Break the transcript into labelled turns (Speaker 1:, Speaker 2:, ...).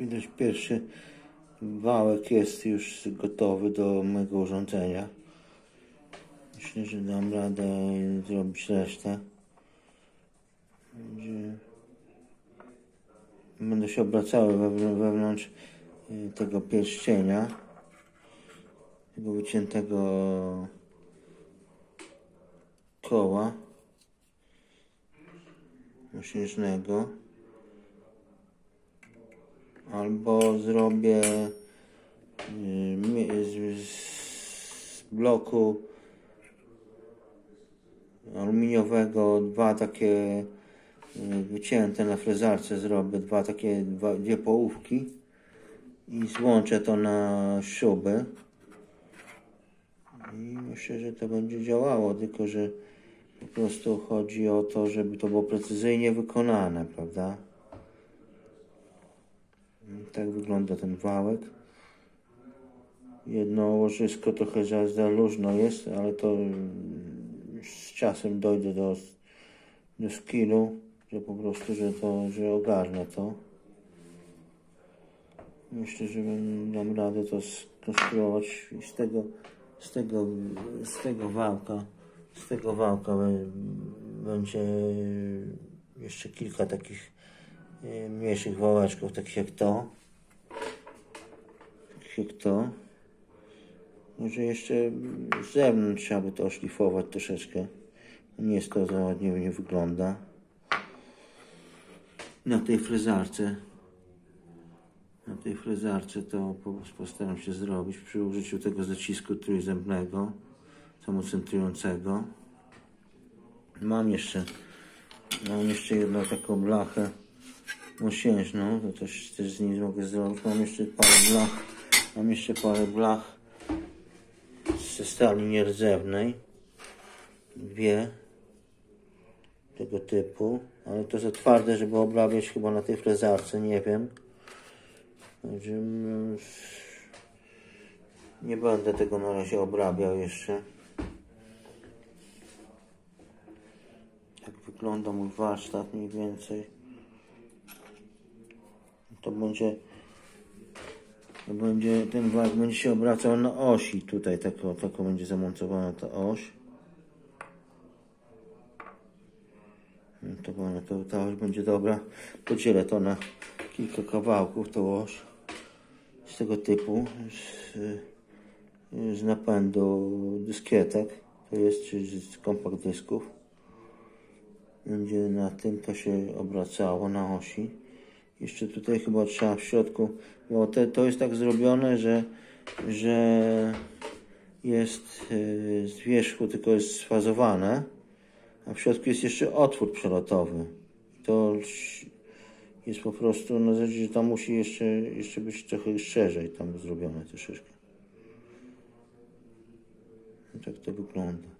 Speaker 1: Widać pierwszy wałek jest już gotowy do mojego urządzenia. Myślę, że dam radę zrobić resztę. Będę się obracały wewnątrz, wewnątrz y, tego pierścienia. Tego wyciętego koła mosiężnego. Albo zrobię y, z, z bloku aluminiowego dwa takie y, wycięte na frezarce zrobię dwa takie dwa, dwie połówki i złączę to na śruby i myślę, że to będzie działało, tylko że po prostu chodzi o to, żeby to było precyzyjnie wykonane, prawda? Tak wygląda ten wałek. Jedno łożysko trochę za, za luźno jest, ale to mm, z czasem dojdę do, do skillu, że po prostu, że to, że ogarnę to. Myślę, że dam radę to skonstruować i z tego, z tego, z tego wałka, z tego wałka bę- będzie jeszcze kilka takich e, mniejszych wałeczków, takich jak to. To. Może jeszcze z zewnątrz trzeba by to oszlifować troszeczkę. Nie jest to za ładnie nie wygląda. Na tej frezarce na tej frezarce to po- postaram się zrobić przy użyciu tego zacisku trójzębnego samocentrującego. Mam jeszcze mam jeszcze jedną taką blachę mosiężną, to też, też z niej mogę zrobić. Mam jeszcze parę blach, mam jeszcze parę blach ze stali nierdzewnej. Dwie tego typu, ale to za twarde, żeby obrabiać chyba na tej frezarce, nie wiem. Mm, nie będę tego na razie obrabiał jeszcze. Tak wygląda mój warsztat mniej więcej. To będzie to będzie ten wałek będzie się obracał na osi. Tutaj tako, tako będzie zamontowana ta oś. To, będzie- to ta oś będzie dobra. Podzielę to na kilka kawałków, tą oś z tego typu, z, z napędu dyskietek, to jest, czy z kompakt dysków. Będzie na tym to się obracało na osi. Jeszcze tutaj chyba trzeba w środku, bo te, to jest tak zrobione, że, że jest yy, z wierzchu tylko jest sfazowane, a w środku jest jeszcze otwór przelotowy. To jest po prostu na zasadzie, że tam musi jeszcze, jeszcze być trochę szerzej tam zrobione troszeczkę. I tak to wygląda.